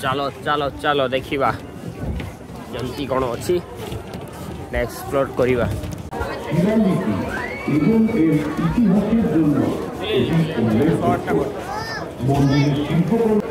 ଚାଲ ଚାଲ ଚାଲ ଦେଖିବା କେମିତି କ'ଣ ଅଛି ଏକ୍ସପ୍ଲୋର କରିବା শিলালিপি এবং এর ইতিহাসের জন্য এটি উল্লেখযোগ্য মন্দিরের শিল্পকলা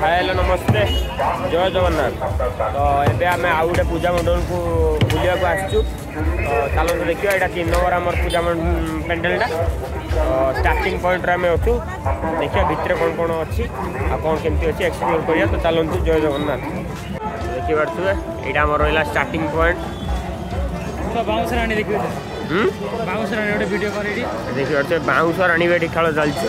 ତ ହାଇ ହ୍ୟାଲୋ ନମସ୍ତେ ଜୟ ଜଗନ୍ନାଥ ତ ଏବେ ଆମେ ଆଉ ଗୋଟେ ପୂଜା ମଣ୍ଡପକୁ ବୁଲିବାକୁ ଆସିଛୁ। ତ ଚାଲନ୍ତୁ ଦେଖିବା ଏଇଟା ତିନି ନମ୍ବର ଆମର ପୂଜା ମଣ୍ଡ- ପେଣ୍ଡେଲଟା। ତ ଷ୍ଟାର୍ଟିଂ ପଏଣ୍ଟରେ ଆମେ ଅଛୁ। ଦେଖିବା ଭିତରେ କ'ଣ କ'ଣ ଅଛି ଆଉ କ'ଣ କେମିତି ଅଛି ଏକ୍ସପ୍ଲୋର କରିବା। ତ ଚାଲନ୍ତୁ ଜୟ ଜଗନ୍ନାଥ। ଦେଖିପାରୁଥିବେ ଏଇଟା ଆମର ରହିଲା ଷ୍ଟାର୍ଟିଂ ପଏଣ୍ଟ ତ ବାଉଁଶ ରାଣୀ ଦେଖିବେ ହୁଁ? ବାଉଁଶ ରାଣୀ ଗୋଟେ ଭିଡ଼ିଓ କରି ଏଠି ଦେଖିପାରୁଥିବେ ବାଉଁଶ ଆଣିବେ ଏଠି ଖେଳ ଚାଲିଛି।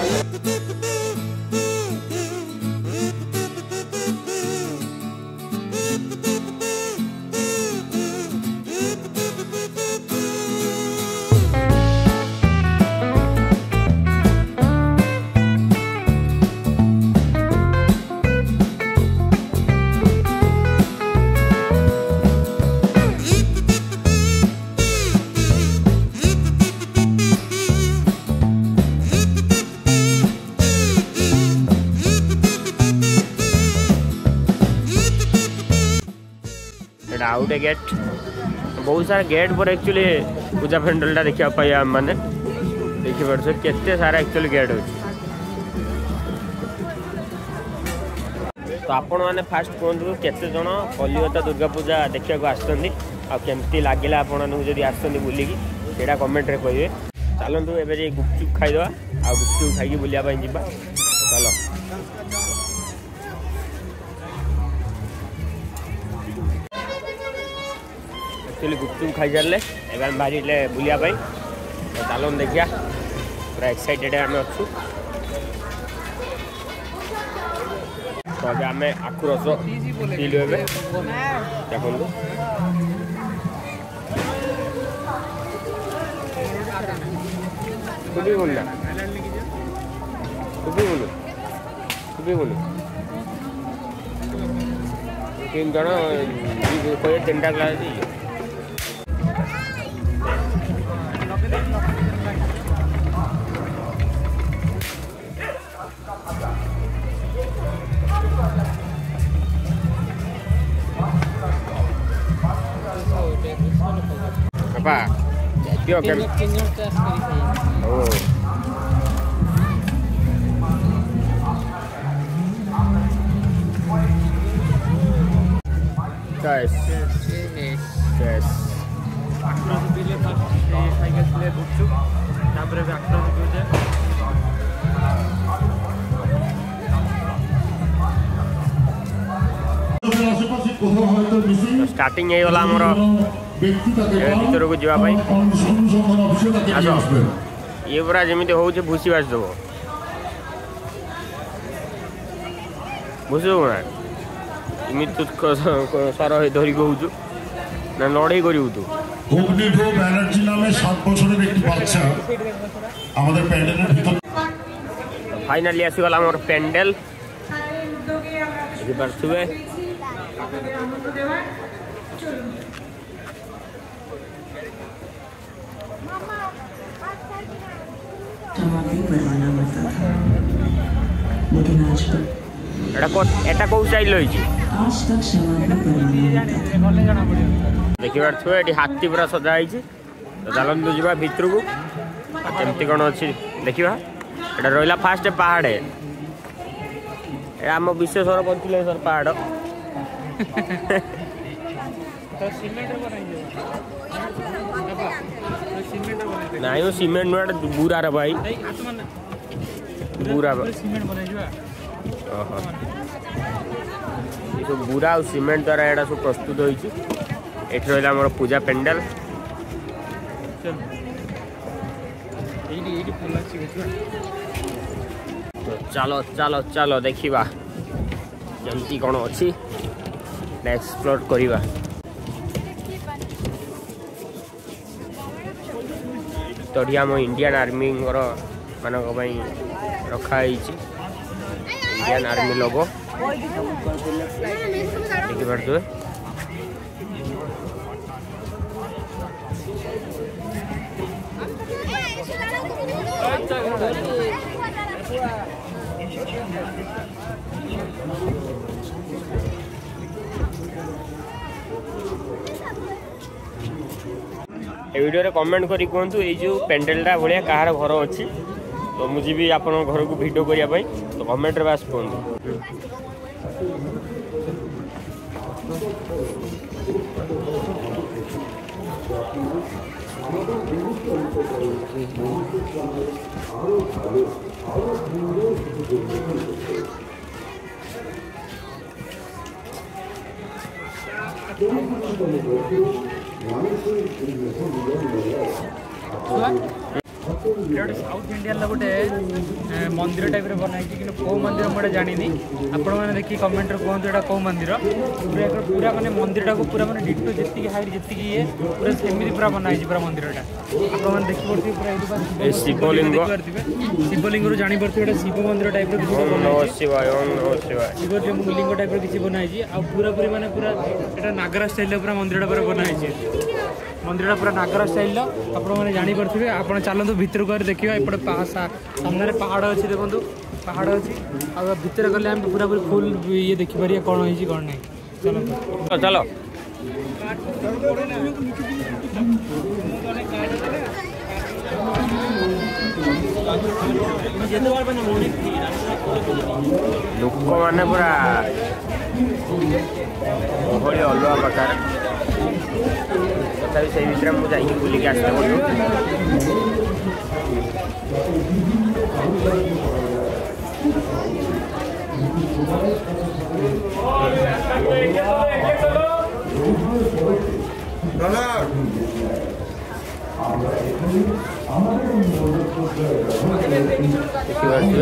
ଆଉ ଗୋଟେ ଗେଟ୍ ବହୁତ ସାରା ଗେଟ୍ ପରେ ଆକ୍ଚୁଆଲି ପୂଜା ପେଣ୍ଡେଲଟା ଦେଖିବା ପାଇବା ଆମମାନେ। ଦେଖିପାରୁଛୁ କେତେ ସାରା ଆକ୍ଚୁଆଲି ଗେଟ୍ ଅଛି। ତ ଆପଣମାନେ ଫାଷ୍ଟ କୁହନ୍ତୁ କେତେ ଜଣ କଲିକତା ଦୁର୍ଗା ପୂଜା ଦେଖିବାକୁ ଆସିଛନ୍ତି। ଆଉ କେମିତି ଲାଗିଲା ଆପଣମାନଙ୍କୁ ଯଦି ଆସିଛନ୍ତି ବୁଲିକି ସେଇଟା କମେଣ୍ଟରେ କହିବେ। ଚାଲନ୍ତୁ ଏବେ ଯାଇ ଗୁପଚୁପ୍ ଖାଇଦେବା। ଆଉ ଗୁପଚୁପ୍ ଖାଇକି ବୁଲିବା ପାଇଁ ଯିବା। ଚାଲ। ଆକ୍ଚୁଆଲି ଗୁପଚୁପ୍ ଖାଇସାରିଲେ ଏବେ ଆମେ ବାହାରିଲେ ବୁଲିବା ପାଇଁ ତ ଚାଲନ୍ତୁ ଦେଖିବା ପୁରା ଏକ୍ସାଇଟେଡ଼ ଆମେ ଅଛୁ ତ ଏବେ ଆମେ ଆଖୁ ରସ ପିଇଲୁ ଏବେ ଦେଖନ୍ତୁ ଶୁଭିବୁନି ନା ଶୁଭିବୁନି ଶୁଭିବୁନି ତିନି ଜଣ କହିବେ ତିନିଟା ଗ୍ଲାସ୍ ଦେଇଛ apa? Dia oke. Oh. Guys. Yes. Starting ya, ଭିତରକୁ ଯିବା ପାଇଁ ଆସ ଇଏ ପୁରା ଯେମିତି ହେଉଛି ଭୁସି ବାସି ଦେବ ବୁଝିଦେବୁ ନା ଏମିତି ତୁ ସର ଧରିକି না লড়াই করি উঠু অগ্নিভ্র ব্যানার্জি নামে ফাইনালি আমার প্যান্ডেল দেখি એટા કોઉ સાઈડ લઈ છે દેખિવાર છો એટી હાથી પૂરા સજા ହେଇଛି ચાଲନ୍ତୁ ଯିବା ଭିତରକୁ କେମିତି କ'ଣ ଅଛି ଦେଖିବା ଏଇଟା ରହିଲା ଫାଷ୍ଟ ପାହାଡ଼ ଏଇଟା ଆମ ବିଶ୍ୱେଶ୍ୱର ପଞ୍ଚିଲେଶ୍ୱର ପାହାଡ଼ ନାଇଁ ମ ସିମେଣ୍ଟ ନୁହେଁ ଏଇଟା ବୁରାର ଭାଇ ଏଇ ଆତ୍ମାନେ ବୁରା ସିମେଣ୍ଟ ବନାଇଯିବା ଓହୋ ଏ ସବୁ ବୁରା ଆଉ ସିମେଣ୍ଟ ଦ୍ୱାରା ଏଇଟା ସବୁ ପ୍ରସ୍ତୁତ ହୋଇଛି ଏଠି ରହିଲା ଆମର ପୂଜା ପେଣ୍ଡାଲ ଚାଲ ଏଇଠି ଏଇଠି ଭଲ ଅଛି ବୁଝିବା ତ ଚାଲ ଚାଲ ଚାଲ ଦେଖିବା କେମିତି କ'ଣ ଅଛି? ଏକ୍ସପ୍ଲୋର କରିବା ତଠି ଆମ ଇଣ୍ଡିଆନ୍ ଆର୍ମିଙ୍କର ମାନଙ୍କ ପାଇଁ ରଖାହେଇଛି ଇଣ୍ଡିଆନ୍ ଆର୍ମି ଲୋଗୋ ଦେଖିପାରୁଥିବେ? ଏ ଭିଡ଼ିଓରେ କମେଣ୍ଟ କରି କୁହନ୍ତୁ ଏଇ ଯେଉଁ ପେଣ୍ଡେଲଟା ଭଳିଆ କାହାର ଘର ଅଛି। ତ ମୁଁ ଯିବି ଆପଣଙ୍କ ଘରକୁ ଭିଡ଼ିଓ କରିବା ପାଇଁ। ତ କମେଣ୍ଟରେ ବାସ୍ କୁହନ୍ତୁ। Kulak. ଏଇଟା ଗୋଟେ ସାଉଥ୍ ଇଣ୍ଡିଆନ୍ର ଗୋଟେ ଏ, ମନ୍ଦିର ଟାଇପ୍ର ବନା ହେଇଛି କିନ୍ତୁ କେଉଁ ମନ୍ଦିର ମୁଁ ଏଇଟା ଜାଣିନି। ଆପଣମାନେ ଦେଖି କମେଣ୍ଟରେ କୁହନ୍ତୁ ଏଇଟା କେଉଁ ମନ୍ଦିର। ପୁରା ଏକ- ପୁରା ମାନେ ମନ୍ଦିରଟାକୁ ପୁରା ମାନେ ଡିଟୋ ଯେତିକି ହାଇଟ୍ ଯେତିକି ଇଏ ପୁରା ସେମିତି ପୁରା ବନା ହେଇଛି ପୁରା ମନ୍ଦିରଟା। ଆପଣମାନେ ଦେଖିପାରୁଥିବେ ପୁରା ଏଇଠି ପୁରା ଏ ଶିବଲିଙ୍ଗ। ଦେଖିପାରୁଥିବେ। ଶିବଲିଙ୍ଗରୁ ଜାଣିପାରୁଥିବେ ଏଇଟା ଶିବ ମନ୍ଦିର ଟାଇପ୍ର କିଛି ଓମ୍ ବନା ନମ ହେଇଛି ଶିବାୟ ଓମ୍ ନମ ଶିବାୟ। ଶିବ ଲିଙ୍ଗ ଟାଇପ୍ର କିଛି ବନା ହେଇଛି ଆଉ ପୁରାପୁରି ମାନେ ପୁରା ଏଇଟା ନାଗରା ଷ୍ଟାଇଲ୍ର ପୁରା ମନ୍ଦିରଟା ପୁରା ବନା ହେଇଛି ମନ୍ଦିରଟା ପୁରା ନାଗରା ଷ୍ଟାଇଲ୍ର ଆପଣମାନେ ଜାଣିପାରୁଥିବେ ଆପଣ ଚାଲନ୍ତୁ ଭିତରକୁ ଆହୁରି ଦେଖିବା ଏପଟେ ପାହା ସା- ସାମ୍ନାରେ ପାହାଡ଼ ଅଛି ଦେଖନ୍ତୁ ପାହାଡ଼ ଅଛି। ଆଉ ଭିତରେ ଗଲେ ଆମେ ପୁରାପୁରି ଫୁଲ୍ ଇଏ ଦେଖିପାରିବା କ'ଣ ହେଇଛି କ'ଣ ନାହିଁ। ଚାଲନ୍ତୁ। ଚାଲ ଚାଲ। ଲୋକମାନେ ପୁରା ଗହଳି ଅଲଗା ପ୍ରକାର। tapi saya bicara muda ini kuliah dahulu দেখতে পাচ্ছি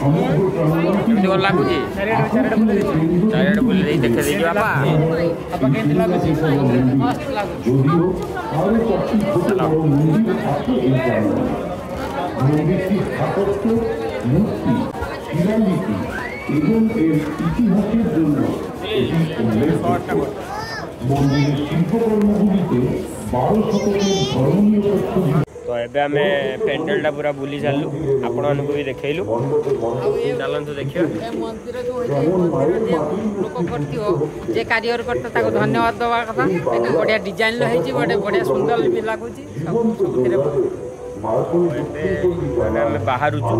କେମିତି କ'ଣ ଲାଗୁଛି ଚାରିଆଡ଼େ ଚାରିଆଡ଼େ ବୁଲି ଦେଇଛି ଚାରିଆଡ଼େ ବୁଲି ଦେଇ ଦେଖେଇ ଦେଇଛି ବାପା ବାପା କେମିତି ଲାଗୁଛି ମସ୍ତ ଲାଗୁଛି মন্দিরটি স্থাপত্য মূর্তি শিলালিপি এবং এর ইতিহাসের জন্য এটি উল্লেখযোগ্য মন্দিরের শিল্পকর্মগুলিতে বারো শতকের ধর্মীয় তথ্য ତ ଏବେ ଆମେ ପେଣ୍ଡେଲଟା ପୁରା ବୁଲି ସାରିଲୁ ଆପଣମାନଙ୍କୁ ବି ଦେଖେଇଲୁ ଚାଲନ୍ତୁ ଦେଖିବା ଏ ମନ୍ଦିର ଯୋଉ ହେଇଛି ମନ୍ଦିର ଯେ ଲୋକ କରିଥିବ ଯେ କାରିଗର କରିଥିବ ତାକୁ ଧନ୍ୟବାଦ ଦେବା କଥା ଏଠି ବଢ଼ିଆ ଡିଜାଇନ୍ର ହେଇଛି ବଢ଼ିଆ ବଢ଼ିଆ ସୁନ୍ଦର ବି ଲାଗୁଛି ସବୁ ସବୁଥିରେ ଏବେ ମାନେ ଆମେ ବାହାରୁଛୁ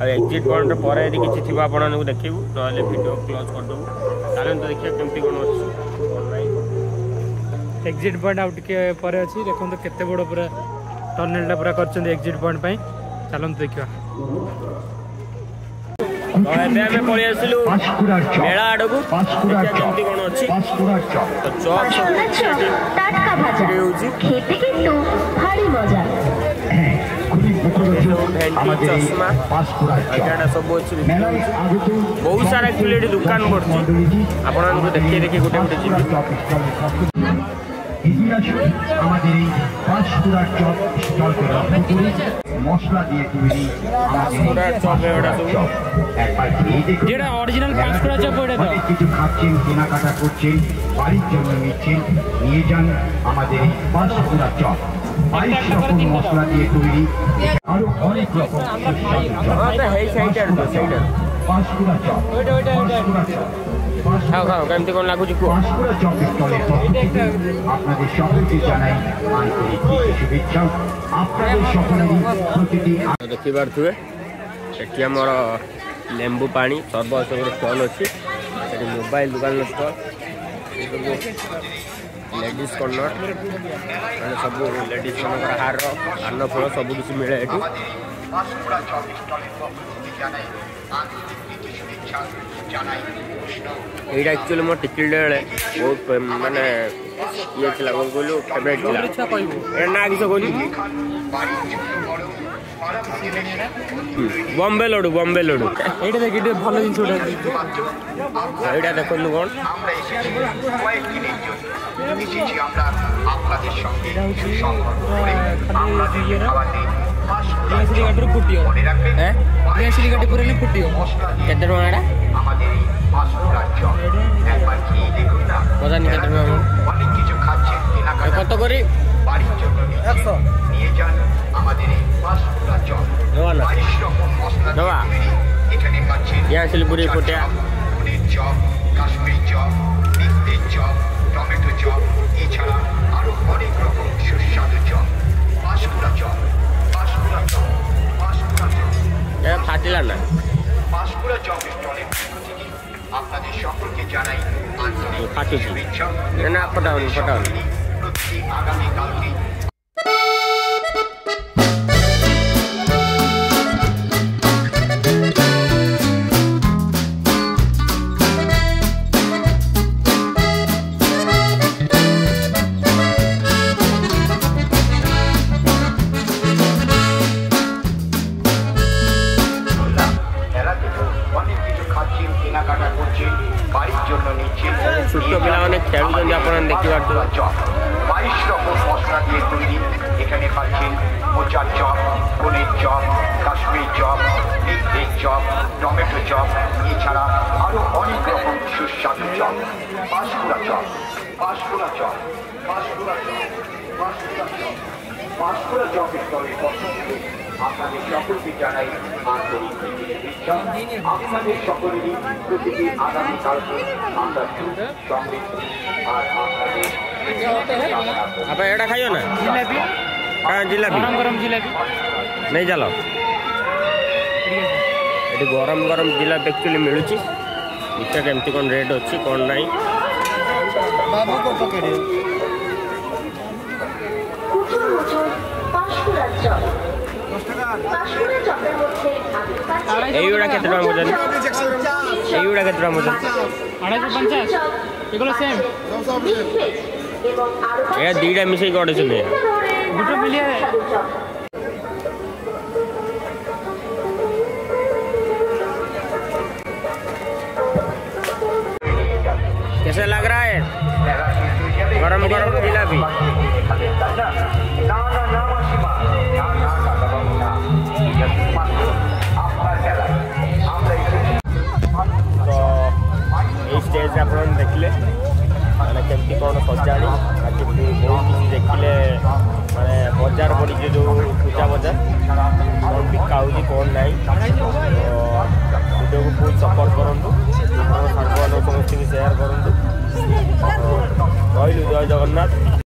ଆଉ ଏକ୍ଜିଟ୍ ପଏଣ୍ଟ ପରେ ଯଦି କିଛି ଥିବ ଆପଣମାନଙ୍କୁ ଦେଖିବୁ ନହେଲେ ଭିଡ଼ିଓ କ୍ଲୋଜ୍ କରିଦେବୁ ଚାଲନ୍ତୁ ଦେଖିବା କେମିତି କ'ଣ ଅଛି କ'ଣ ନାହିଁ ଏକ୍ଜିଟ୍ ପଏଣ୍ଟ ଆଉ ଟିକେ ପରେ ଅଛି ଦେଖନ୍ତୁ କେତେ ବଡ଼ ପୁରା ଟର୍ନେଲଟା ପୁରା କରିଛନ୍ତି ଏକ୍ଜିଟ୍ ପଏଣ୍ଟ ପାଇଁ ଚାଲନ୍ତୁ ଦେଖିବା ତ ଏବେ ଆମେ ପଳେଇ ଆସିଲୁ পাঁশকুড়ার চপ ମେଳା ଆଡ଼କୁ পাঁশকুড়ার ଦେଖିବା চপ କେମିତି କ'ଣ ଅଛି পাঁশকুড়ার চপ ତ ଚକ୍ ସବୁ পাঁশকুড়ার ଅଛି চপ ଏଠି টাটকা ভাজা বিক্রি হচ্ছে। খেতে কিন্তু ভারী মজা খুবই মুখরোচক ভেন্ডি, আমাদের এই চশমা, পাঁশকুড়ার চপ ଏଇଟା ସବୁ ଅଛି ବିକ୍ରି মেলায় ହେଉଛି আগত ବହୁତ ସାରା ଆକ୍ଚୁଆଲି ଏଠି ଦୋକାନ ପଡ଼ୁଛି মণ্ডলীটি ଆପଣମାନଙ୍କୁ ଦେଖେଇ ଦେଖେଇ ଗୋଟେ ଗୋଟେ ଯିବି ইতিহাস আমাদের এই পাঁশকুড়ার চপ স্টলকে লক্ষ্য করে মশলা দিয়ে তৈরি অনেক কিছু খাচ্ছেন কেনাকাটা করছেন বাড়ির জন্য নিচ্ছেন নিয়ে যান আমাদের এই পাঁশকুড়া চপ। বাইশ রকম মশলা দিয়ে তৈরি আরও অনেক রকম সুস্বাদু চপ। ହଁ ତ ହେଇ ସେଇଟାରେ ତ ସେଇଟାରେ পাঁশকুড়া চপ ওইটা ওইটা ওইটা পাঁশকুড়া চপ ଖାଅ খাও କେମିତି କ'ଣ ଲାଗୁଛି କୁହ পাঁশকুড়া চপ স্টলের পক্ষ থেকে আপনাদের সকলকে জানাই আন্তরিক শুভেচ্ছা আপনাদের সকলেরই প্রতিটি ଦେଖିପାରୁଥିବେ ଏଠି ଆମର ଲେମ୍ବୁ ପାଣି ସର୍ବ ସବୁ ଷ୍ଟଲ୍ ଅଛି ଏଠି ମୋବାଇଲ ଦୋକାନର ଷ୍ଟଲ୍ ଏସବୁ ଲେଡ଼ିଜ୍ କର୍ଣ୍ଣର ମାନେ ସବୁ ଲେଡ଼ିଜ୍ ମାନଙ୍କର ହାର କାନ ଫୁଲ ସବୁ କିଛି ମିଳେ ଏଠି এইটা অ্যাকচুয়ালি আমার টিকিটের বহুত মানে ইয়ে ছিল ওগুলো ফেভারিট ছিল এটা না কিছু কইলি বম্বে লড়ু বম্বে লড়ু এইটা দেখি এটা ভালো জিনিস ওটা এইটা দেখুন কোন আমরা এসেছি আপনাদের সঙ্গে সম্পর্ক করে আমরা శ్రీగడ్డూరు పుట్టియో నేను శ్రీగడ్డపూరని పుట్టియో ఎద్దరు ఉన్నాడా কত করে একশো নিয়ে যান আমাদের এই পাঁচটা জল বাইশ রকম মশলা এখানে পাচ্ছেন শিলিগুড়ি চপ কাশ্মীর চপ মিক্সের chop tomato chop down, put down. Paneer chop Kashmir chop বিফের chop tomato chop এছাড়া আরও অনেক রকম সুস্বাদু chop Panskura chop Panskura chop Panskura chop Panskura chop চপের আপনাদের আর এটা খাইও না? জিলাপি গরম ଗରମ জিলাপি নেই জাল এটি গরম গরম জিলাপি একচুয়ালি মিলুছি ମିଠା କେମିତି କ'ଣ ରେଟ୍ ଅଛି କ'ଣ ନାହିଁ এইগুଡ଼ା କେତେ ଟଙ୍କା ବୋଝନ୍ତି ଏଇଗୁଡ଼ା କେତେ ଟଙ୍କା ବୋଝନ୍ତି ଅଢ଼େଇଶହ ପଚାଶ ଏହା ଦୁଇଟା ମିଶେଇକି ଅଢ଼େଇଶହ ନେଇଆ गुड लग रहा है? गरम गरम जिलाफी तो स्टेज आप देखिले। मैंने कमी कौन सजाणी बहुत देखिले। କ'ଣ ସଜାଣି ବାକି ବହୁତ କିଛି ଦେଖିଲେ ମାନେ ବଜାର ପଡ଼ିଛି ଯେଉଁ ପୂଜା ବଜାର କ'ଣ ବିକା ହେଉଛି କ'ଣ ନାହିଁ ତ ଭିଡ଼ିଓକୁ ବହୁତ ସପୋର୍ଟ କରନ୍ତୁ ଆପଣଙ୍କ ସାଙ୍ଗମାନଙ୍କୁ ସମସ୍ତଙ୍କୁ ସେୟାର କରନ୍ତୁ ତ ରହିଲୁ ଜୟ ଜଗନ୍ନାଥ